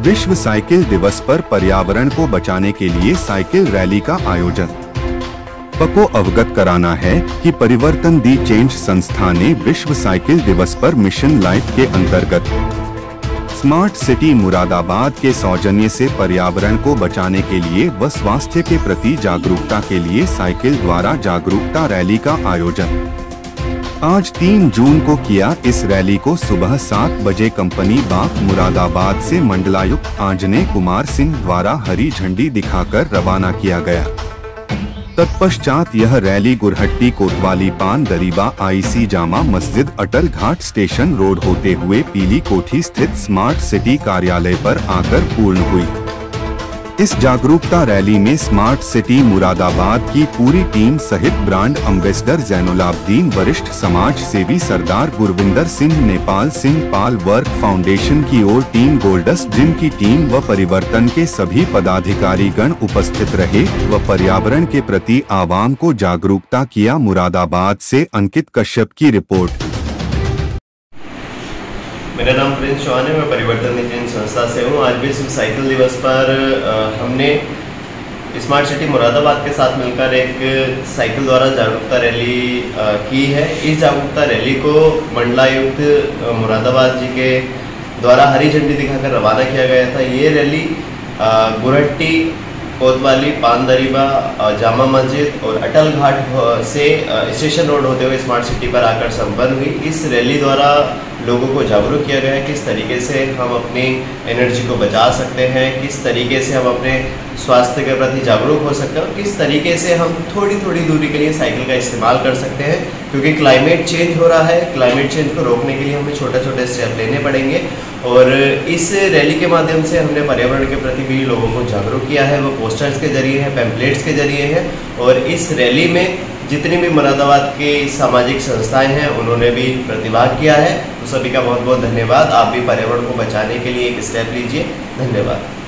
विश्व साइकिल दिवस पर पर्यावरण को बचाने के लिए साइकिल रैली का आयोजन। पको अवगत कराना है कि परिवर्तन दी चेंज संस्था ने विश्व साइकिल दिवस पर मिशन लाइफ के अंतर्गत स्मार्ट सिटी मुरादाबाद के सौजन्य से पर्यावरण को बचाने के लिए व स्वास्थ्य के प्रति जागरूकता के लिए साइकिल द्वारा जागरूकता रैली का आयोजन। आज 3 जून को किया इस रैली को सुबह सात बजे कंपनी बाग मुरादाबाद से मंडलायुक्त आंजने कुमार सिंह द्वारा हरी झंडी दिखाकर रवाना किया गया। तत्पश्चात यह रैली गुरहट्टी, कोतवाली, पान, Dariba, IC Jama Masjid, Atal Ghat station road होते हुए पीली कोठी स्थित स्मार्ट सिटी कार्यालय पर आकर पूर्ण हुई। इस जागरूकता रैली में स्मार्ट सिटी मुरादाबाद की पूरी टीम सहित ब्रांड अम्बेसडर जैनुलाब्दीन, वरिष्ठ समाज सेवी सरदार गुरविंदर सिंह, नेपाल सिंह पाल वर्क फाउंडेशन की ओर टीम गोल्डस जिम की टीम व परिवर्तन के सभी पदाधिकारी गण उपस्थित रहे व पर्यावरण के प्रति आवाम को जागरूकता किया मुरादाबाद से अंकित कश्यप की रिपोर्ट। मेरा नाम प्रिंस चौहान है, मैं परिवर्तन नितिन संस्था से हूँ। आज विश्व साइकिल दिवस पर हमने स्मार्ट सिटी मुरादाबाद के साथ मिलकर एक साइकिल द्वारा जागरूकता रैली की है। इस जागरूकता रैली को मंडलायुक्त मुरादाबाद जी के द्वारा हरी झंडी दिखाकर रवाना किया गया था। ये रैली गुरहट्टी कोतवाली, पानदरीबा जामा मस्जिद और अटल घाट से स्टेशन रोड होते हुए स्मार्ट सिटी पर आकर संपन्न हुई। इस रैली द्वारा लोगों को जागरूक किया गया है किस तरीके से हम अपनी एनर्जी को बचा सकते हैं, किस तरीके से हम अपने स्वास्थ्य के प्रति जागरूक हो सकते हैं और किस तरीके से हम थोड़ी थोड़ी दूरी के लिए साइकिल का इस्तेमाल कर सकते हैं। क्योंकि क्लाइमेट चेंज हो रहा है, क्लाइमेट चेंज को रोकने के लिए हमें छोटे छोटे स्टेप लेने पड़ेंगे। और इस रैली के माध्यम से हमने पर्यावरण के प्रति भी लोगों को जागरूक किया है। वो पोस्टर्स के ज़रिए है पैम्पलेट्स के ज़रिए है और इस रैली में जितनी भी मुरादाबाद की सामाजिक संस्थाएँ हैं, उन्होंने भी प्रतिभाग किया है। तो सभी का बहुत बहुत धन्यवाद। आप भी पर्यावरण को बचाने के लिए एक स्टेप लीजिए। धन्यवाद।